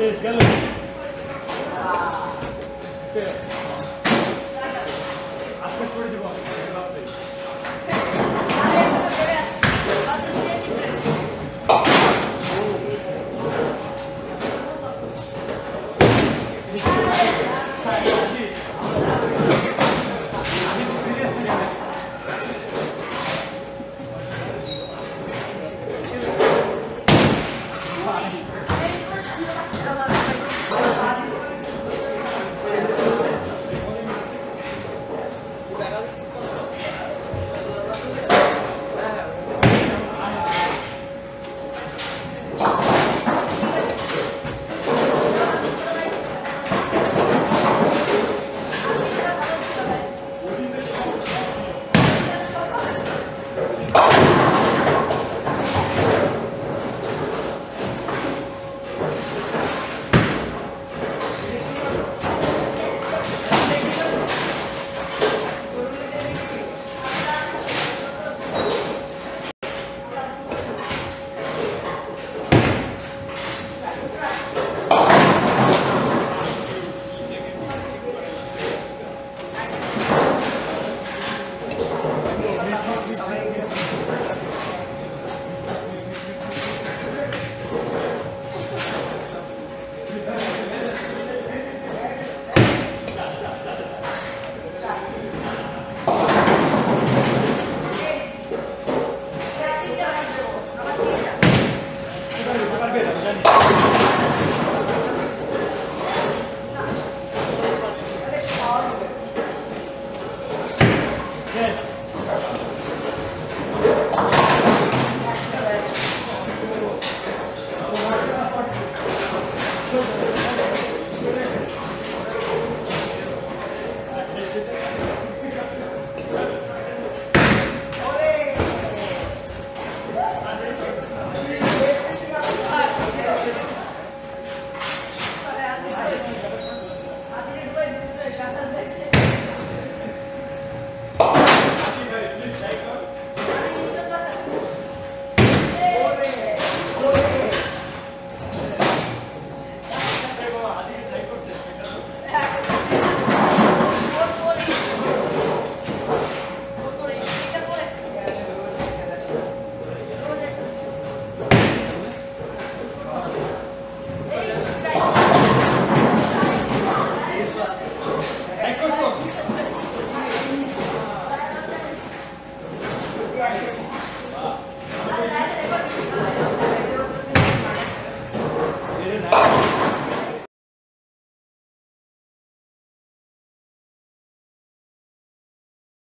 vocês, galera.